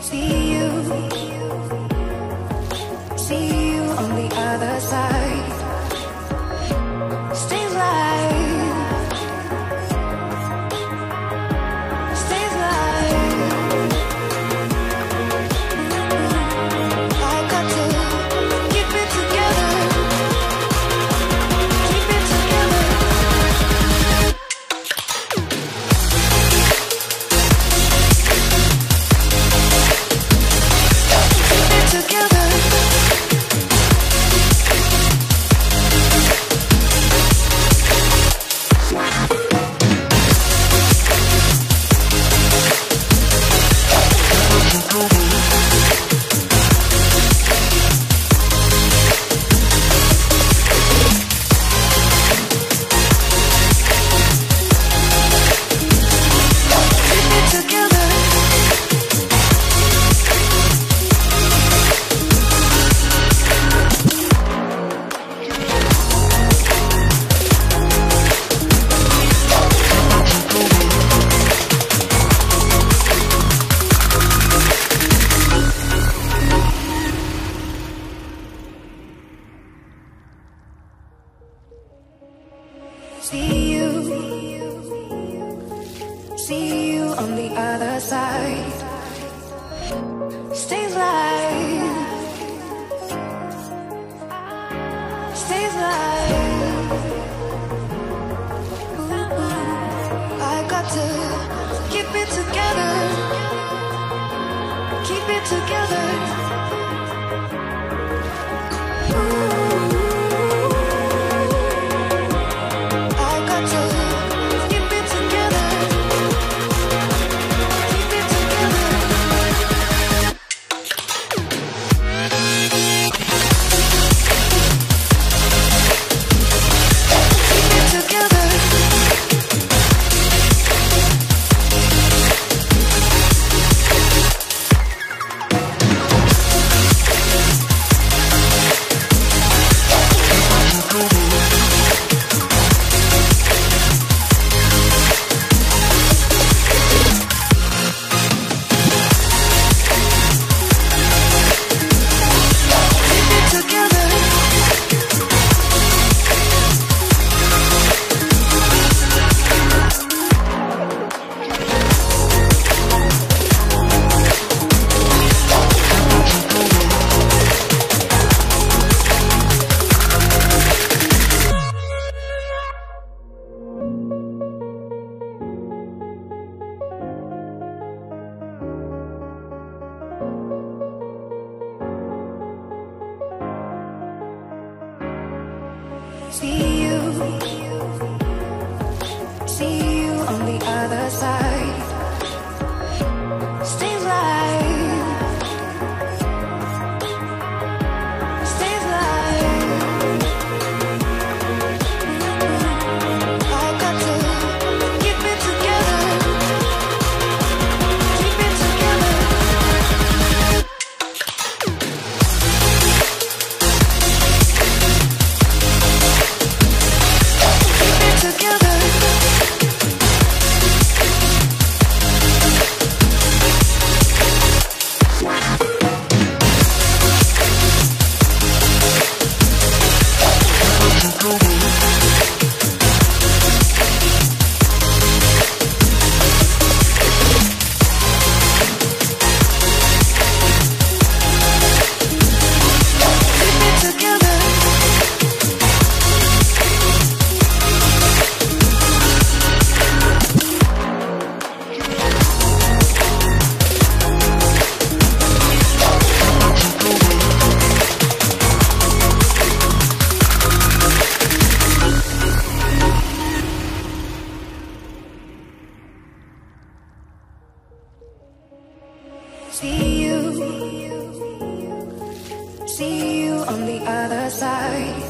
see you. See you, see you on the other side. See See you, see you on the other side.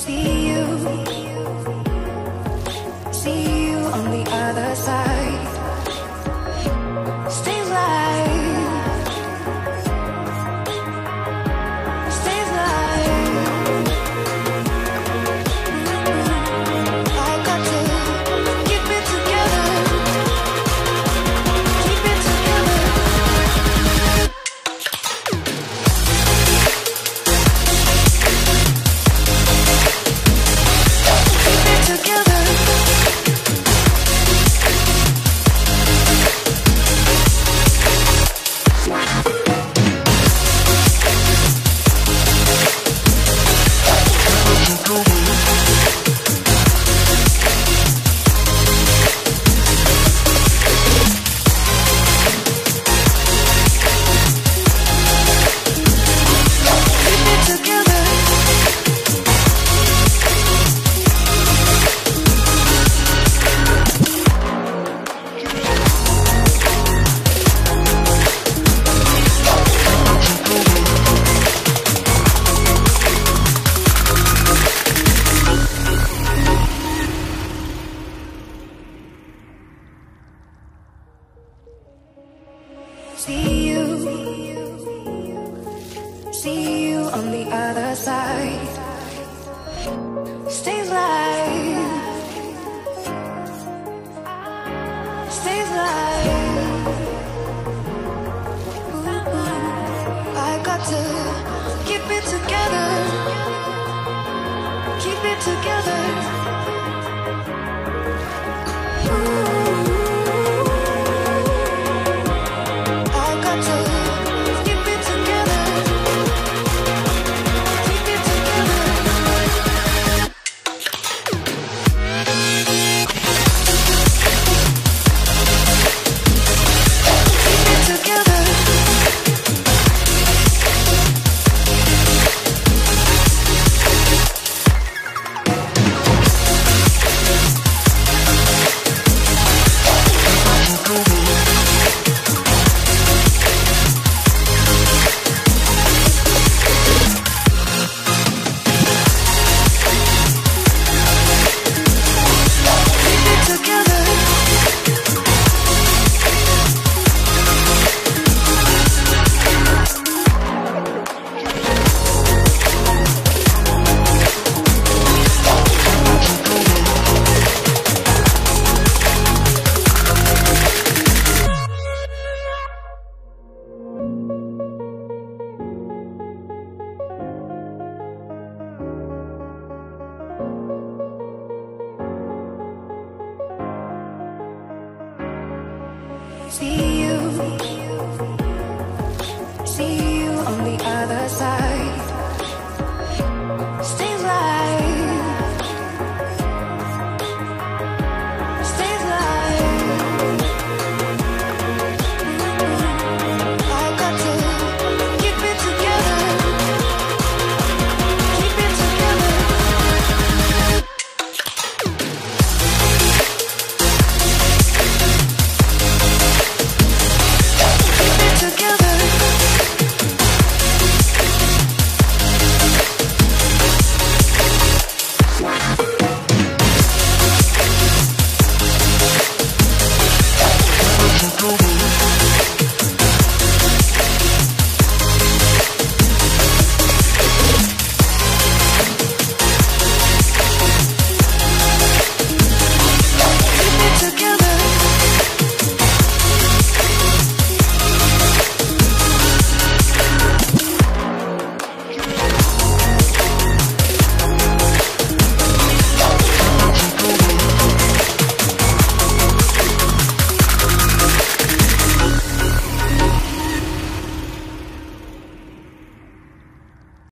See See you, see you on the other side. Stay alive, stay alive. I got to keep it together, keep it together. See